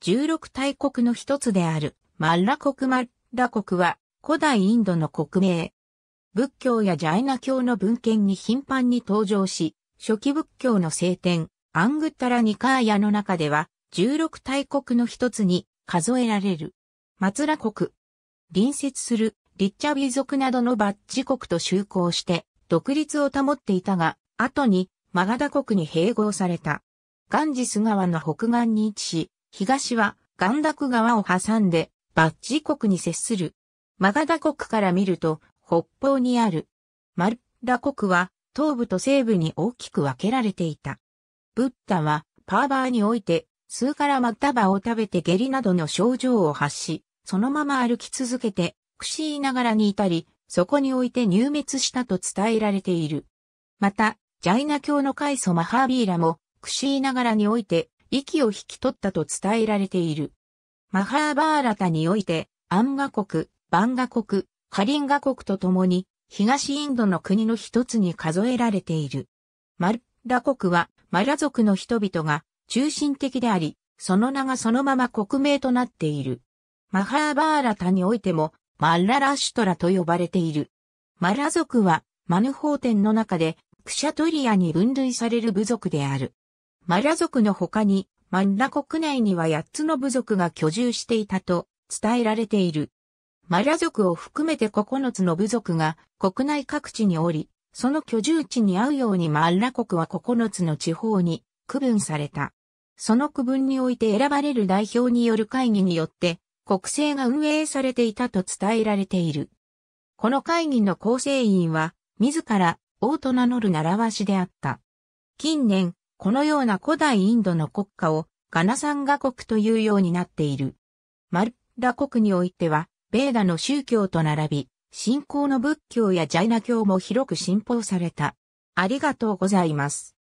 16大国の一つであるマッラ国マッラ国は古代インドの国名。仏教やジャイナ教の文献に頻繁に登場し、初期仏教の聖典、アングッタラニカーヤの中では、16大国の一つに数えられる。松ラ国。隣接するリッチャビ族などのバッジ国と修行して独立を保っていたが、後にマガダ国に併合された。ガンジス川の北岸に位置し、東はガンダク川を挟んでバッジ国に接する。マガダ国から見ると北方にある。マルダ国は東部と西部に大きく分けられていた。ブッダはパーバーにおいて数からマッタバを食べて下痢などの症状を発し、そのまま歩き続けて、くしいながらに至り、そこにおいて入滅したと伝えられている。また、ジャイナ教の開祖マハービーラも、くしいながらにおいて、息を引き取ったと伝えられている。マハーバーラタにおいて、アンガ国、バンガ国、カリンガ国と共に、東インドの国の一つに数えられている。マルラ国は、マラ族の人々が中心的であり、その名がそのまま国名となっている。マハーバーラタにおいても、マッララシュトラと呼ばれている。マラ族は、マヌ法典の中で、クシャトリアに分類される部族である。マラ族の他に、マンラ国内には8つの部族が居住していたと伝えられている。マラ族を含めて9つの部族が国内各地におり、その居住地に合うようにマッラ国は9つの地方に区分された。その区分において選ばれる代表による会議によって国政が運営されていたと伝えられている。この会議の構成員は、自ら王と名乗る習わしであった。近年、このような古代インドの国家をガナサンガ国というようになっている。マルラ国においては、ベーダの宗教と並び、信仰の仏教やジャイナ教も広く信奉された。ありがとうございます。